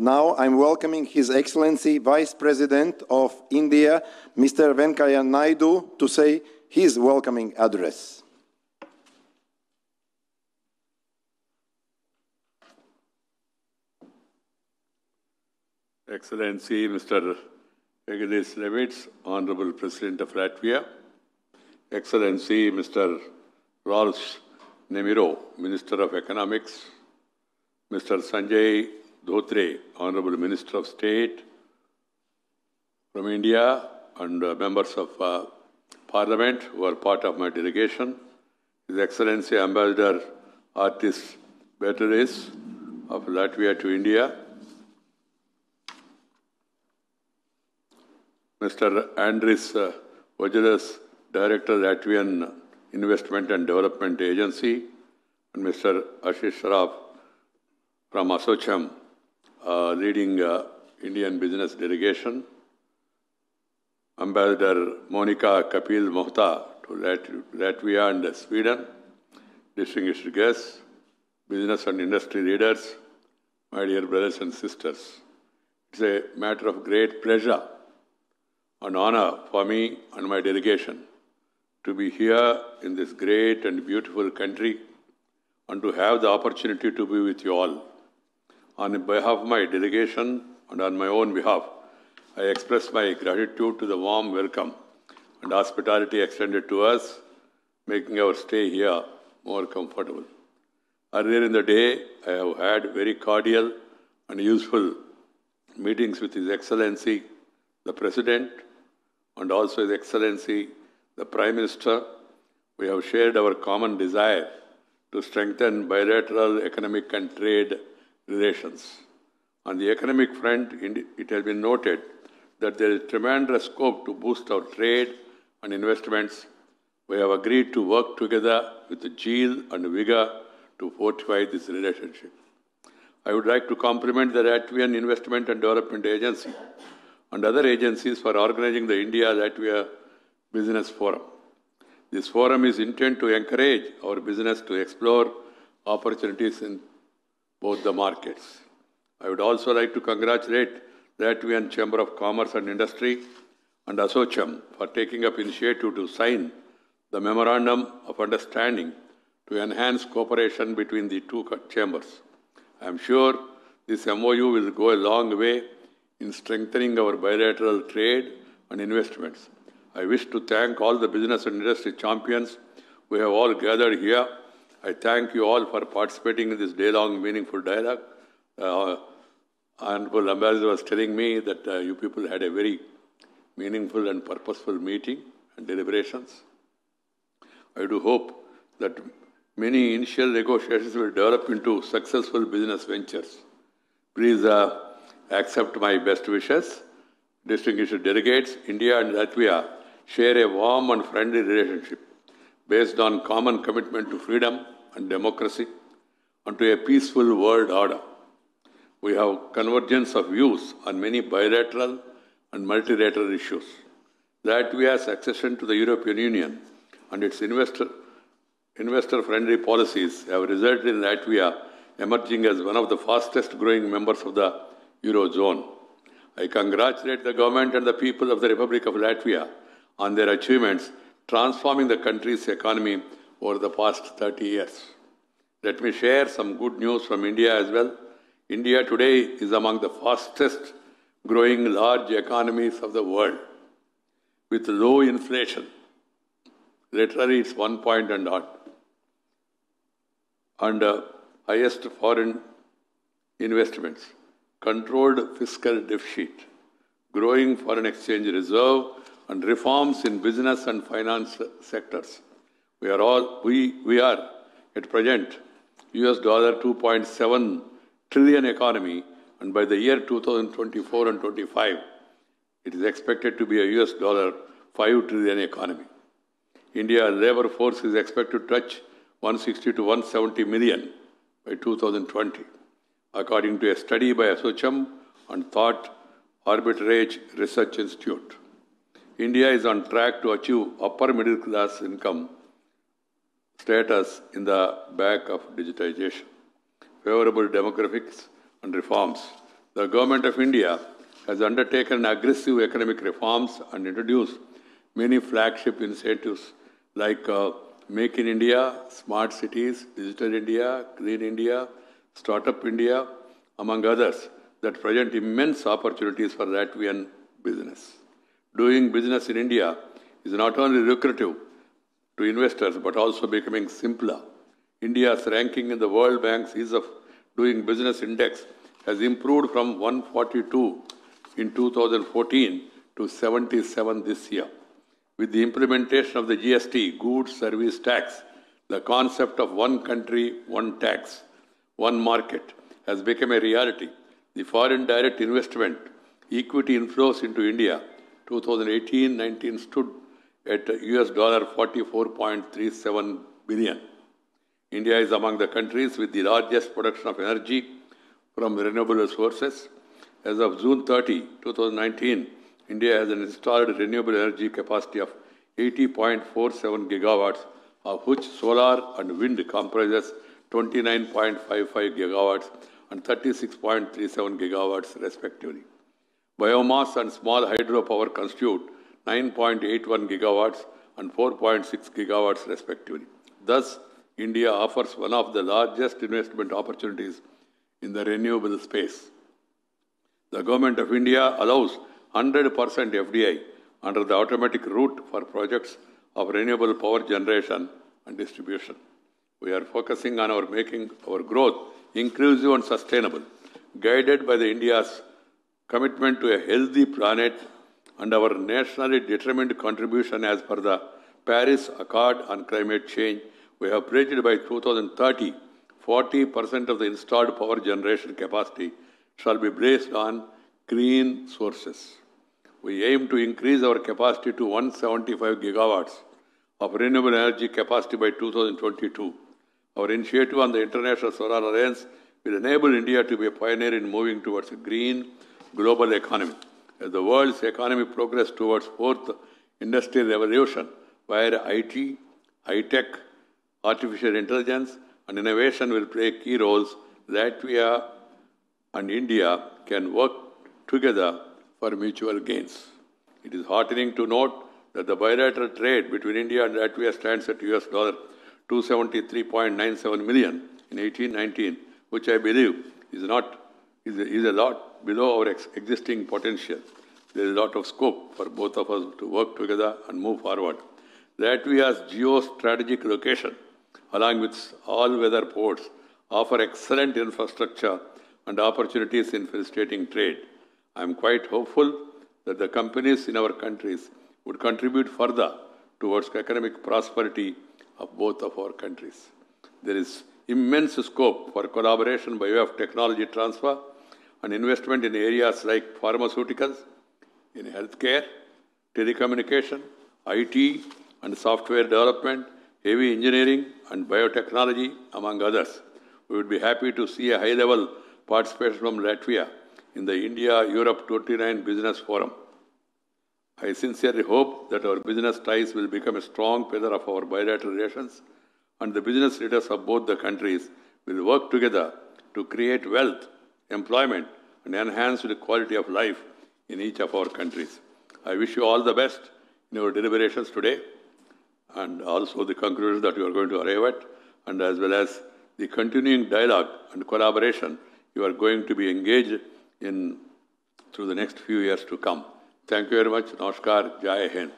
Now I'm welcoming His Excellency Vice President of India, Mr. Venkaiah Naidu, to say his welcoming address. Excellency Mr. Egidijus Levits, Honorable President of Latvia, Excellency Mr. Ralph Nemiro, Minister of Economics, Mr. Sanjay Dhotre, Honorable Minister of State from India, and uh, members of uh, Parliament who are part of my delegation, His Excellency Ambassador Artis Bertulis of Latvia to India, Mr. Andris uh, Vogelis, Director, Latvian Investment and Development Agency, and Mr. Ashish Sharaf from Assocham, uh, leading uh, Indian business delegation, Ambassador Monika Kapil Mohta to Lat- Latvia and Sweden, distinguished guests, business and industry leaders, my dear brothers and sisters. It's a matter of great pleasure and honor for me and my delegation to be here in this great and beautiful country and to have the opportunity to be with you all. On behalf of my delegation and on my own behalf, I express my gratitude to the warm welcome and hospitality extended to us, making our stay here more comfortable. Earlier in the day, I have had very cordial and useful meetings with His Excellency, the President, and also His Excellency, the Prime Minister. We have shared our common desire to strengthen bilateral economic and trade relations. On the economic front, it has been noted that there is tremendous scope to boost our trade and investments. We have agreed to work together with the zeal and vigor to fortify this relationship. I would like to compliment the Latvian Investment and Development Agency and other agencies for organizing the India Latvia Business Forum. This forum is intended to encourage our business to explore opportunities in both the markets. I would also like to congratulate the Latvian Chamber of Commerce and Industry and Assocham for taking up initiative to sign the Memorandum of Understanding to enhance cooperation between the two chambers. I am sure this MOU will go a long way in strengthening our bilateral trade and investments. I wish to thank all the business and industry champions we have all gathered here. I thank you all for participating in this day-long meaningful dialogue. Uh, Honorable Ambassador was telling me that uh, you people had a very meaningful and purposeful meeting and deliberations. I do hope that many initial negotiations will develop into successful business ventures. Please uh, accept my best wishes. Distinguished delegates, India and Latvia share a warm and friendly relationship based on common commitment to freedom and democracy and to a peaceful world order. We have convergence of views on many bilateral and multilateral issues. Latvia's accession to the European Union and its investor, investor-friendly policies have resulted in Latvia emerging as one of the fastest growing members of the Eurozone. I congratulate the government and the people of the Republic of Latvia on their achievements transforming the country's economy over the past 30 years. Let me share some good news from India as well. India today is among the fastest growing large economies of the world with low inflation. Literally, it's one point and odd. And uh, highest foreign investments, controlled fiscal deficit, growing foreign exchange reserve, and reforms in business and finance sectors. We are all we we are at present US dollar 2.7 trillion economy, and by the year 2024 and 25, it is expected to be a US dollar 5 trillion economy. India's labor force is expected to touch 160 to 170 million by 2020, according to a study by Assocham and Thought Arbitrage Research Institute. India is on track to achieve upper middle class income status in the back of digitization. Favorable demographics and reforms The Government of India has undertaken aggressive economic reforms and introduced many flagship initiatives like uh, Make in India, Smart Cities, Digital India, Green India, Startup India, among others, that present immense opportunities for Latvian business. Doing business in India is not only lucrative to investors but also becoming simpler. India's ranking in the World Bank's Ease of Doing Business Index has improved from 142 in 2014 to 77 this year. With the implementation of the GST, Goods Service Tax, the concept of one country, one tax, one market has become a reality. The foreign direct investment, equity inflows into India 2018-19 stood at US dollar 44.37 billion. India is among the countries with the largest production of energy from renewable sources. As of June 30, 2019, India has an installed renewable energy capacity of 80.47 gigawatts, of which solar and wind comprises 29.55 gigawatts and 36.37 gigawatts respectively. Biomass and small hydropower constitute 9.81 gigawatts and 4.6 gigawatts respectively. Thus, India offers one of the largest investment opportunities in the renewable space. The Government of India allows 100% FDI under the automatic route for projects of renewable power generation and distribution. We are focusing on our making our growth inclusive and sustainable, guided by the India's commitment to a healthy planet and our nationally determined contribution as per the Paris Accord on climate change. We have pledged by 2030, 40% of the installed power generation capacity shall be based on green sources we aim to increase our capacity to 175 gigawatts of renewable energy capacity by 2022. Our initiative on the International Solar Alliance will enable India to be a pioneer in moving towards a green global economy. As the world's economy progresses towards fourth industrial revolution, where IT, high-tech, artificial intelligence, and innovation will play key roles, Latvia and India can work together for mutual gains. It is heartening to note that the bilateral trade between India and Latvia stands at US dollar 273.97 million in 1819, which I believe is not is a, is a lot below our ex existing potential. There is a lot of scope for both of us to work together and move forward. Latvia's geostrategic location, along with all-weather ports, offer excellent infrastructure and opportunities in facilitating trade. I am quite hopeful that the companies in our countries would contribute further towards economic prosperity of both of our countries. There is immense scope for collaboration by way of technology transfer and investment in areas like pharmaceuticals, in healthcare, telecommunication, IT and software development, heavy engineering and biotechnology, among others. We would be happy to see a high-level participation from Latvia in the India-Europe 29 Business Forum. I sincerely hope that our business ties will become a strong pillar of our bilateral relations and the business leaders of both the countries will work together to create wealth, employment, and enhance the quality of life in each of our countries. I wish you all the best in your deliberations today and also the conclusions that you are going to arrive at and as well as the continuing dialogue and collaboration you are going to be engaged in through the next few years to come. Thank you very much. Namaskar. Jai Hind.